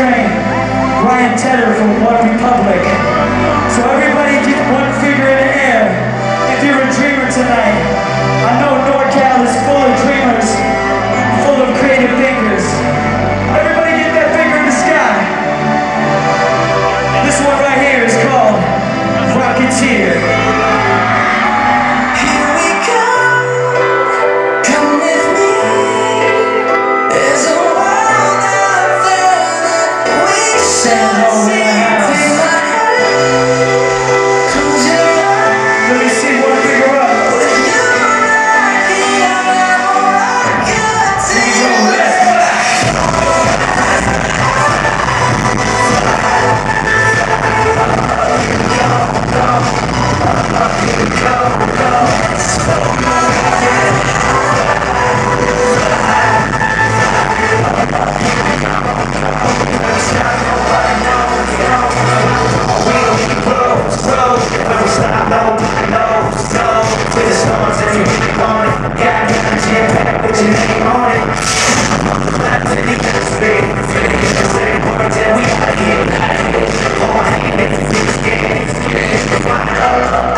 train, Ryan Tedder from One Republic. So everybody get one finger in the air if you're a dreamer tonight. I know NorCal is full of dreamers, full of creative thinkers. Everybody get that finger in the sky. This one right here is called Rocketeer. Yeah.